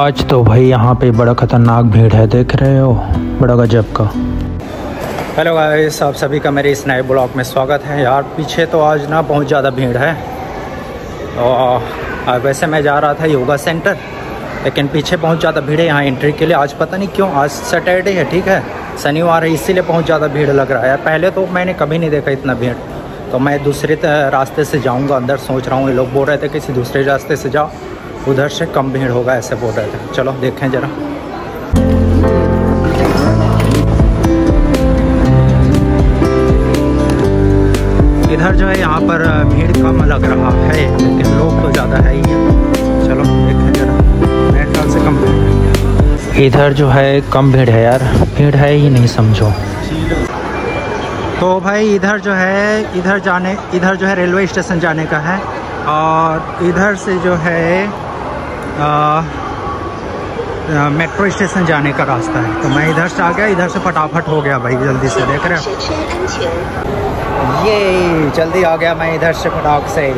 आज तो भाई यहाँ पे बड़ा ख़तरनाक भीड़ है, देख रहे हो? बड़ा गजब का। हेलो गाइस आप सभी का मेरे इस नए ब्लॉग में स्वागत है। यार, पीछे तो आज ना बहुत ज़्यादा भीड़ है। और वैसे मैं जा रहा था योगा सेंटर, लेकिन पीछे बहुत ज़्यादा भीड़ है यहाँ एंट्री के लिए। आज पता नहीं क्यों, आज सैटरडे है, ठीक है? शनिवार है, इसीलिए बहुत ज़्यादा भीड़ लग रहा है। पहले तो मैंने कभी नहीं देखा इतना भीड़। तो मैं दूसरे रास्ते से जाऊँगा, अंदर सोच रहा हूँ, ये लोग बोल रहे थे किसी दूसरे रास्ते से जाओ। उधर से कम भीड़ होगा ऐसे रहे थे चलो, देखें ज़रा। इधर जो है, यहाँ पर भीड़ कम लग रहा है, लेकिन लोग तो ज़्यादा है ही है। चलो, देखें ज़रा। मेरे ख्याल से कम भीड़ इधर जो है, कम भीड़ है यार। भीड़ है ही नहीं, समझो। तो भाई, इधर जो है, इधर जाने, इधर जो है, रेलवे स्टेशन जाने का है। और इधर से जो है मेट्रो स्टेशन जाने का रास्ता है। तो मैं इधर से आ गया, इधर से फटाफट हो गया भाई, जल्दी से देख रहे हो? ये जल्दी आ गया मैं इधर से फटाक से।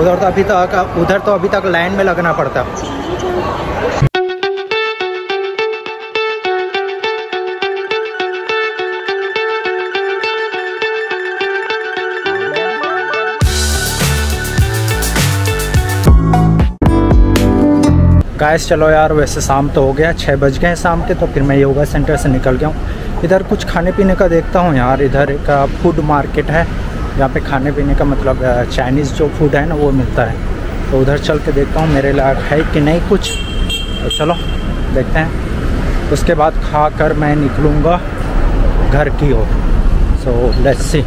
उधर तो अभी तक, उधर तो अभी तक लाइन में लगना पड़ता। गैस चलो यार, वैसे शाम तो हो गया छः बज गए शाम के तो फिर मैं योगा सेंटर से निकल गया हूँ। इधर कुछ खाने पीने का देखता हूँ यार, इधर एक फ़ूड मार्केट है, जहाँ पे खाने पीने का मतलब चाइनीज़ जो फ़ूड है ना, वो मिलता है। तो उधर चल के देखता हूँ, मेरे लायक है कि नहीं कुछ? तो चलो, देखते हैं। उसके बाद खा कर मैं निकलूँगा घर की ओर। सो लेट्स सी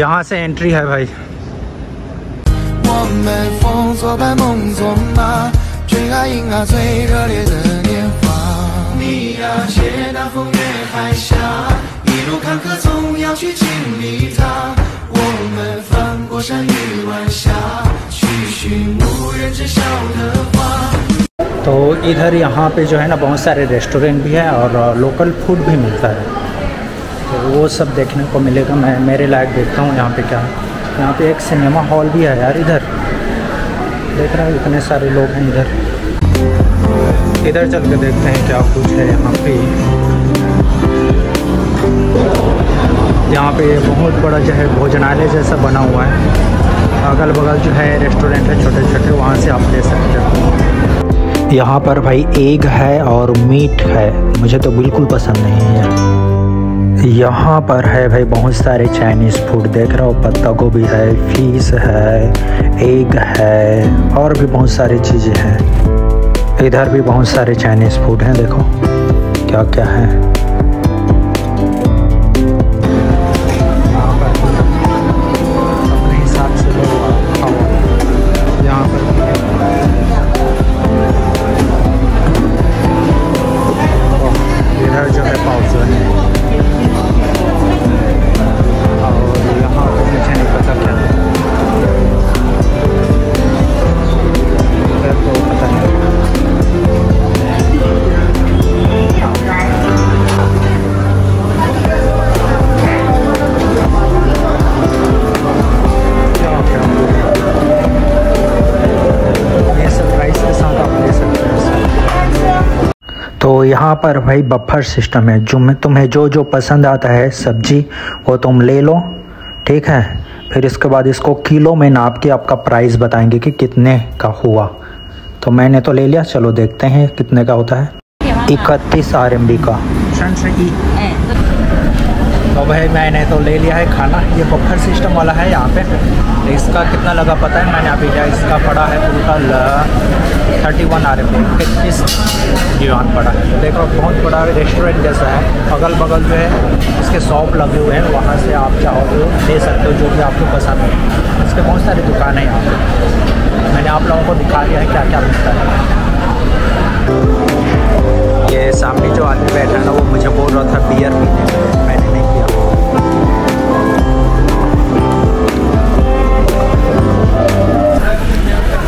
यहाँ से एंट्री है भाई। 我们风作伴，梦作马，追啊迎啊最热烈的年华。你呀，且大风越海峡，一路坎坷总要去经历它。我们翻过山与晚霞，去寻无人知晓的花。 तो इधर यहाँ पे जो है ना बहुत सारे रेस्टोरेंट भी है और लोकल फूड भी मिलता है तो वो सब देखने को मिलेगा मैं मेरे लायक देखता हूँ यहाँ पे क्या है यहाँ पे एक सिनेमा हॉल भी है यार, इधर। देख रहे हो इतने सारे लोग हैं इधर। इधर चल के देखते हैं क्या कुछ है यहाँ पे। यहाँ पे बहुत बड़ा जो है भोजनालय जैसा बना हुआ है। अगल बगल जो है रेस्टोरेंट है छोटे छोटे वहाँ से आप ले सकते हो। यहाँ पर भाई एग है और मीट है। मुझे तो बिल्कुल पसंद नहीं है यहाँ पर है भाई बहुत सारे चाइनीज़ फ़ूड देख रहे हो? पत्ता गोभी है फ़ीस है एग है, और भी बहुत सारी चीज़ें हैं। इधर भी बहुत सारे चाइनीज़ फ़ूड हैं, देखो। क्या क्या है। यहाँ पर भाई बफर सिस्टम है। जो में तुम्हें जो जो पसंद आता है सब्ज़ी वो तुम ले लो। ठीक है? फिर इसके बाद इसको किलो में नाप के आपका प्राइस बताएँगे कि कितने का हुआ। तो मैंने तो ले लिया। चलो देखते हैं कितने का होता है। इकतीस आर का। तो भाई मैंने तो ले लिया है खाना। ये बफर सिस्टम वाला है यहाँ पे। इसका कितना लगा पता है? मैंने अभी लिया इसका पड़ा है total thirty one R M इक्कीस जीवान पड़ा है। देखो बहुत बड़ा रेस्टोरेंट जैसा है। अगल बगल जो है इसके शॉप लगे हुए हैं। वहाँ से आप चाहो तो ले सकते हो जो भी आपको पसंद है। इसके बहुत सारी दुकान हैं यहाँ पर मैंने आप लोगों को दिखा दिया है क्या क्या मिलता है। ये सामने जो आदमी बैठा है ना वो मुझे बोल रहा था बियर पीने।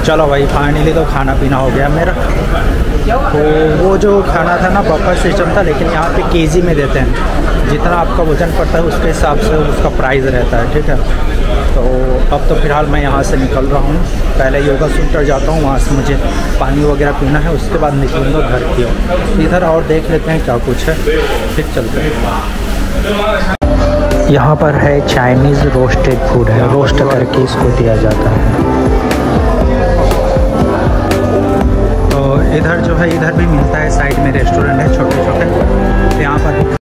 चलो भाई फाइनली तो खाना पीना हो गया मेरा। तो वो जो खाना था ना बफर सिस्टम था, लेकिन यहाँ पे केजी में देते हैं। जितना आपका वज़न पड़ता है, उसके हिसाब से उसका प्राइस रहता है, ठीक है? तो अब तो फ़िलहाल मैं यहाँ से निकल रहा हूँ। पहले योगा सेंटर जाता हूँ, वहाँ से मुझे पानी वगैरह पीना है, उसके बाद निकलूँगा घर की ओर। इधर और देख लेते हैं क्या कुछ है। फिर चलते हैं। यहाँ पर है चाइनीज़ रोस्टेड फ़ूड है। रोस्ट करके इसको दिया जाता है। इधर जो है, इधर भी मिलता है, साइड में रेस्टोरेंट है, छोटे छोटे। यहाँ पर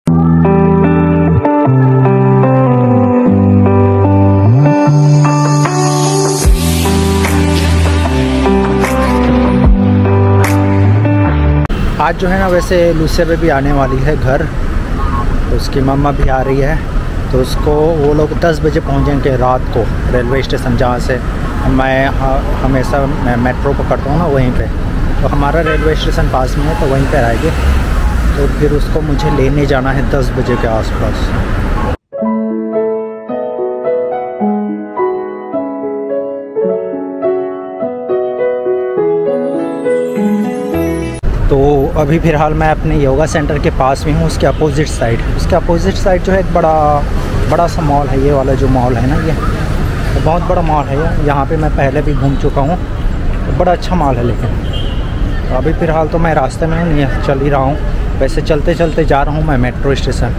आज जो है ना, वैसे लूसे पे भी आने वाली है घर। तो उसकी मम्मा भी आ रही है। तो उसको, वो लोग 10 बजे पहुँचेंगे रात को, रेलवे स्टेशन जहाँ से। मैं हमेशा मैं मेट्रो पकड़ता हूँ ना, वहीं पे। तो हमारा रेलवे स्टेशन पास में है तो वहीं पर आएँगे। तो फिर उसको मुझे लेने जाना है 10 बजे के आसपास। तो अभी फ़िलहाल मैं अपने योगा सेंटर के पास में हूँ, उसके अपोज़िट साइड। उसके अपोज़िट साइड जो है एक बड़ा बड़ा सा मॉल है, ये वाला जो मॉल है ना, ये। तो बहुत बड़ा मॉल है यहाँ पे मैं पहले भी घूम चुका हूँ। तो बड़ा अच्छा मॉल है लेकिन। अभी फ़िलहाल तो मैं रास्ते में नहीं चल ही रहा हूँ। वैसे चलते चलते जा रहा हूँ मैं मेट्रो स्टेशन।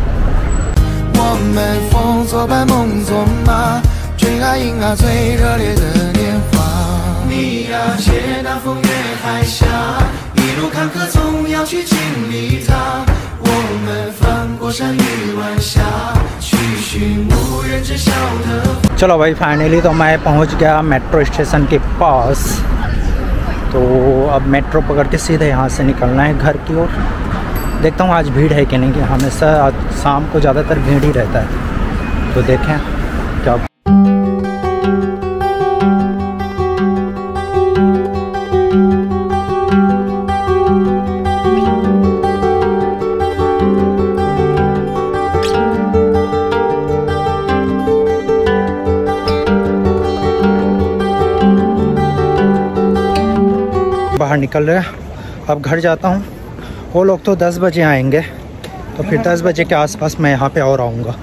चलो भाई फाइनली तो मैं पहुँच गया मेट्रो स्टेशन के पास। तो अब मेट्रो पकड़ के सीधे यहाँ से निकलना है घर की ओर। देखता हूँ आज भीड़ है कि नहीं, कि हमेशा आज शाम को ज़्यादातर भीड़ ही रहता है। तो देखें। बाहर निकल रहे हैं। अब घर जाता हूँ। वो लोग तो 10 बजे आएँगे। तो फिर 10 बजे के आसपास मैं यहाँ पे और आऊँगा।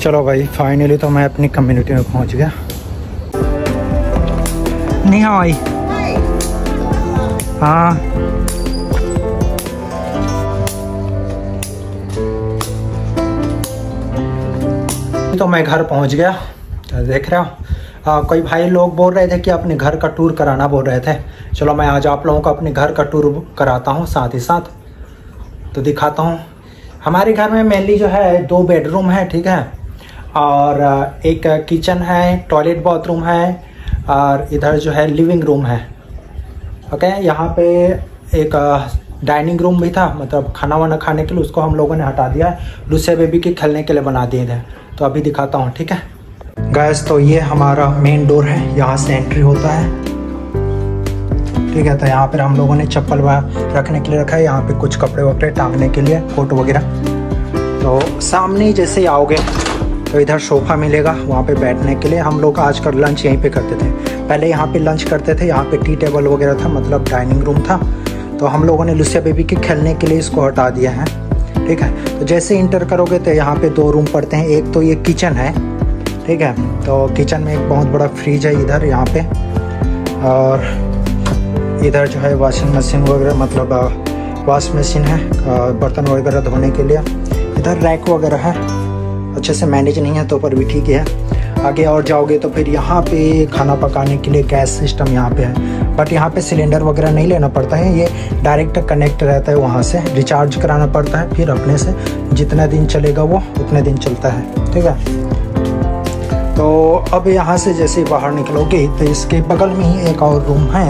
चलो भाई फाइनली तो मैं अपनी कम्युनिटी में पहुँच गया। नहीं हाँ भाई हाँ। तो मैं घर पहुँच गया। तो देख रहे हो। कोई भाई लोग बोल रहे थे कि अपने घर का टूर कराना बोल रहे थे। चलो मैं आज आप लोगों को अपने घर का टूर कराता हूँ साथ ही साथ। तो दिखाता हूँ। हमारे घर में मेनली जो है दो बेडरूम है, ठीक है? और एक किचन है टॉयलेट बाथरूम है, और इधर जो है लिविंग रूम है। ओके यहाँ पे एक डाइनिंग रूम भी था। मतलब खाना वाना खाने के लिए उसको हम लोगों ने हटा दिया। लुसे बेबी के खेलने के लिए बना दिए थे। तो अभी दिखाता हूँ, ठीक है? गैस तो ये हमारा मेन डोर है, यहाँ से एंट्री होता है। ठीक है तो यहाँ पर हम लोगों ने चप्पल रखने के लिए रखा है, यहाँ पे कुछ कपड़े वपड़े टांगने के लिए, फ़ोटो वगैरह। तो सामने जैसे ही आओगे तो इधर सोफा मिलेगा, वहाँ पे बैठने के लिए। हम लोग आजकल लंच यहीं पे करते थे। पहले यहाँ पे लंच करते थे, यहाँ पे टी टेबल वगैरह था मतलब डाइनिंग रूम था। तो हम लोगों ने लुसिया बेबी के खेलने के लिए इसको हटा दिया है। ठीक है? तो जैसे इंटर करोगे तो यहाँ पे दो रूम पड़ते हैं। एक तो ये किचन है, ठीक है? तो किचन में एक बहुत बड़ा फ्रिज है इधर, यहाँ पे। और इधर जो है वॉशिंग मशीन वगैरह मतलब वॉश मशीन है बर्तन वगैरह धोने के लिए। इधर रैक वगैरह है। अच्छे से मैनेज नहीं है तो पर भी ठीक है। आगे और जाओगे तो फिर यहाँ पे खाना पकाने के लिए गैस सिस्टम यहाँ पे है। बट यहाँ पे सिलेंडर वगैरह नहीं लेना पड़ता है, ये डायरेक्ट कनेक्ट रहता है वहाँ से। रिचार्ज कराना पड़ता है फिर अपने से। जितना दिन चलेगा वो उतने दिन चलता है, ठीक है? तो अब यहाँ से जैसे बाहर निकलोगे तो इसके बगल में ही एक और रूम है।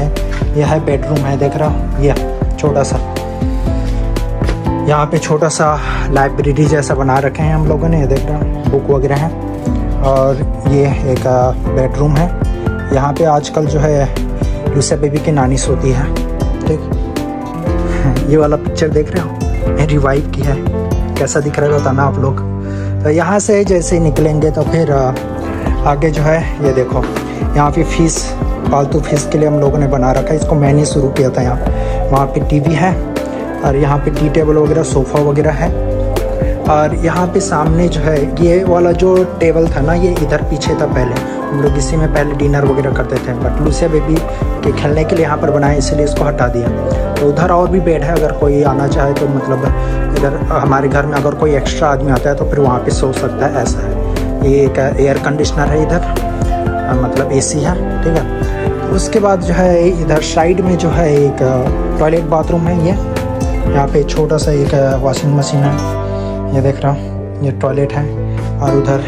यह है बेडरूम है, देख रहा हूँ। यह छोटा सा। यहाँ पे छोटा सा लाइब्रेरी जैसा बना रखे हैं हम लोगों ने, देख रहा हूँ। बुक वगैरह है। और ये एक बेडरूम है। यहाँ पे आजकल जो है लूसा बेबी की नानी सोती है। ठीक? ये वाला पिक्चर देख रहे हो? रिवाइव की है। कैसा दिख रहा है बताना आप लोग। तो यहाँ से जैसे ही निकलेंगे तो फिर आगे जो है, ये देखो। यहाँ पे फ़ीस पालतू फ़ीस के लिए हम लोगों ने बना रखा है। इसको मैंने शुरू किया था यहाँ। वहाँ पे टीवी है और यहाँ पे टी टेबल वगैरह, सोफ़ा वगैरह है। और यहाँ पे सामने जो है, ये वाला जो टेबल था ना, ये इधर पीछे था पहले। हम लोग इसी में पहले डिनर वगैरह करते थे बट लूसिया बेबी के खेलने के लिए यहाँ पर बनाए, इसलिए इसको हटा दिया। तो उधर और भी बेड है, अगर कोई आना चाहे तो मतलब इधर हमारे घर में अगर कोई एक्स्ट्रा आदमी आता है तो फिर वहाँ पर सो सकता है, ऐसा है। ये एक एयर कंडीशनर है इधर मतलब एसी है, ठीक है? उसके बाद जो है, इधर साइड में जो है एक टॉयलेट बाथरूम है ये। यहाँ पे छोटा सा एक वॉशिंग मशीन है। ये देख रहा हूँ, ये टॉयलेट है और उधर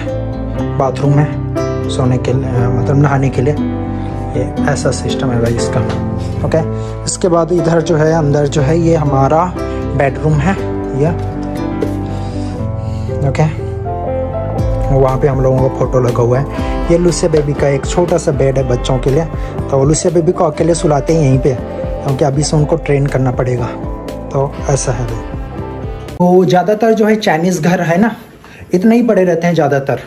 बाथरूम है सोने के लिए मतलब नहाने के लिए। ये ऐसा सिस्टम है भाई इसका ओके इसके बाद इधर जो है, अंदर जो है, ये हमारा बेडरूम है, ये ओके वहाँ पे हम लोगों का फ़ोटो लगा हुआ है। ये लुसिया बेबी का एक छोटा सा बेड है बच्चों के लिए। तो लुसिया बेबी को अकेले सुलाते हैं यहीं पे, क्योंकि अभी से उनको ट्रेन करना पड़ेगा। तो ऐसा है। भाई तो ज़्यादातर जो है चाइनीज़ घर है ना, इतने ही बड़े रहते हैं ज़्यादातर।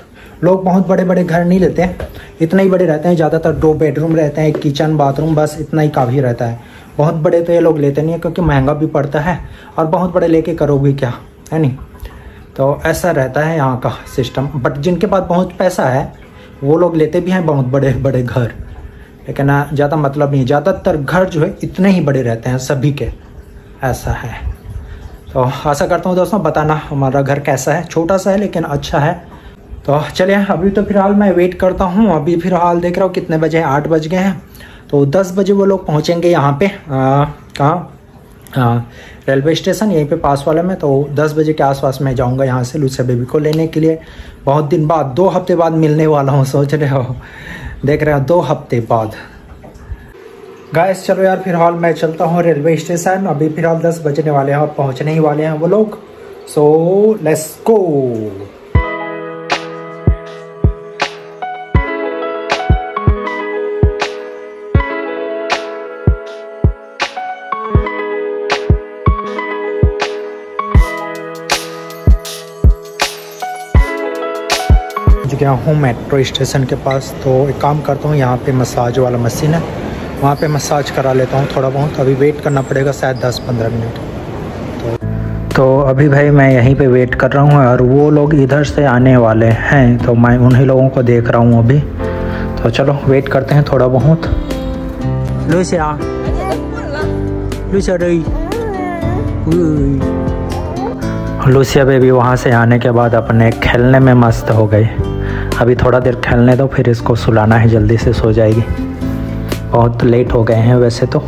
लोग बहुत बड़े बड़े घर नहीं लेते हैं। इतने ही बड़े रहते हैं, ज़्यादातर दो बेडरूम रहते हैं किचन बाथरूम बस इतना ही काफ़ी रहता है। बहुत बड़े तो ये लोग लेते नहीं है क्योंकि महँगा भी पड़ता है और बहुत बड़े लेके करोगे क्या? है नहीं? तो ऐसा रहता है यहाँ का सिस्टम बट जिनके पास बहुत पैसा है, वो लोग लेते भी हैं बहुत बड़े बड़े घर। लेकिन ज़्यादा मतलब नहीं ज़्यादातर घर जो है, इतने ही बड़े रहते हैं सभी के। ऐसा है। तो आशा करता हूँ दोस्तों, बताना हमारा घर कैसा है। छोटा सा है, लेकिन अच्छा है। तो चलिए, अभी तो फ़िलहाल मैं वेट करता हूँ। अभी फ़िलहाल देख रहा हूँ कितने बजे हैं? आठ बज गए हैं। तो दस बजे वो लोग पहुँचेंगे यहाँ पे कहाँ रेलवे स्टेशन यहीं पे पास वाले में। तो दस बजे के आसपास मैं जाऊँगा यहाँ से लूसिया बेबी को लेने के लिए। बहुत दिन बाद, दो हफ़्ते बाद मिलने वाला हूँ, सोच रहे हो। देख रहे हो, दो हफ़्ते बाद। गाइस चलो यार, फ़िलहाल मैं चलता हूँ रेलवे स्टेशन। अभी फ़िलहाल दस बजने वाले हैं और पहुँचने ही वाले हैं वो लोग। सो लेट्स गो गया हूँ, मेट्रो स्टेशन के पास। तो एक काम करता हूँ, यहाँ पे मसाज वाला मशीन है। वहाँ पे मसाज करा लेता हूँ थोड़ा बहुत। अभी वेट करना पड़ेगा शायद दस पंद्रह मिनट तो तो अभी भाई मैं यहीं पे वेट कर रहा हूँ और वो लोग इधर से आने वाले हैं तो मैं उन्हीं लोगों को देख रहा हूँ अभी। तो चलो वेट करते हैं थोड़ा बहुत। लुसिया लुसिया लुसिया बेबी वहाँ से आने के बाद अपने खेलने में मस्त हो गई। अभी थोड़ा देर खेलने दो, फिर इसको सुलाना है, जल्दी से सो जाएगी। बहुत लेट हो गए हैं वैसे तो।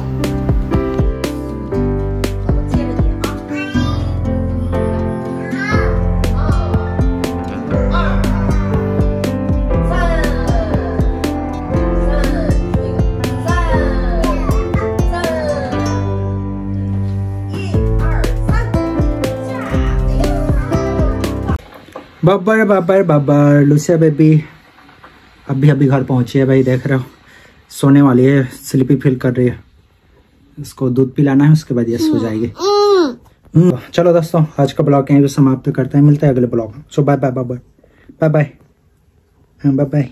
बब्बर बब्बर बब्बर लुसिया बेबी, अभी अभी घर पहुँची है भाई, देख रहे हो। सोने वाली है स्लीपी फील कर रही है। इसको दूध पिलाना है उसके बाद ये सो जाएगी। हम्म, चलो दोस्तों आज का ब्लॉग यहीं पे समाप्त करते हैं मिलते हैं अगले ब्लॉग में। So bye bye bye bye bye bye bye